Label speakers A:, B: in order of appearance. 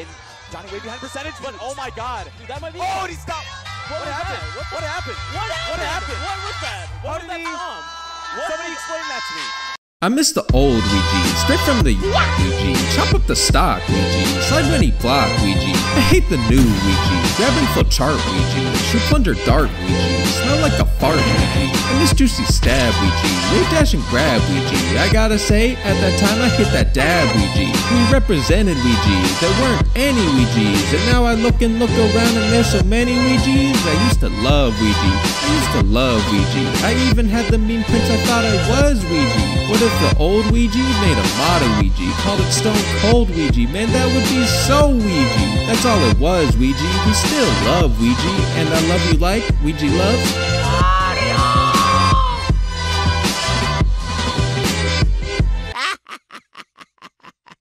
A: and Johnny way behind percentage, but oh my god.
B: Dude, that might be.
A: Oh, and he stopped. What,
B: was
A: happened?
B: What
A: What happened?
B: What happened?
A: What happened?
B: What was that? What
A: How
B: was that
A: he-
B: from? What
A: Somebody explain that to me.
C: I miss the old Weegee, straight from the Weegee. Chop up the stock Weegee, slide when he block Weegee. I hate the new Weegee, grabbing full chart Weegee. Shoot plunder dart Weegee, smell like a fart Weegee. Juicy stab Weegee, wave dash and grab Weegee. I gotta say, at that time I hit that dab Weegee. We represented Weegee, there weren't any Weegees. And now I look and look around and there's so many Weegees. I used to love Weegee, I used to love Weegee. I even had the mean prince I thought I was Weegee. What if the old Weegee made a modern Weegee? Called it Stone Cold Weegee. Man, that would be so Weegee. That's all it was, Weegee. We still love Weegee. And I love you like Weegee loves